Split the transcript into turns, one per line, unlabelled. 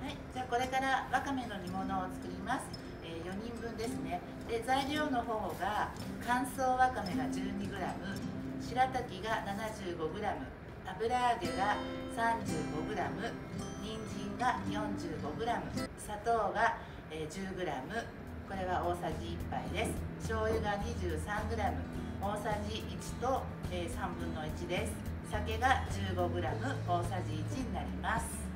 はいじゃあこれからわかめの煮物を作ります、えー、4人分ですね。で材料の方が乾燥わかめが 12g 白滝が 75g 油揚げが 35g 人参が 45g 砂糖が 10g これは大さじ1杯です。醤油が 23g 大さじ1とえ3分の1です。酒が 15g 大さじ1になります。